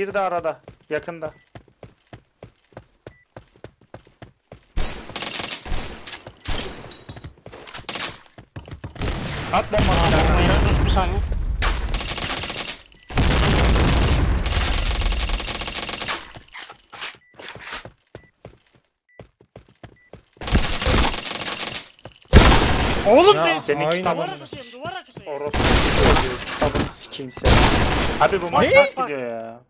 Bir de arada. Yakında. At bomba. Bombayı dur bir saniye. Oğlum Ya, be! Senin kitabın Duvara kısayım, duvara kısayım. orospu çocuğu. Kitabını sikeyim seni. Abi bu maç nasıl gidiyor ya?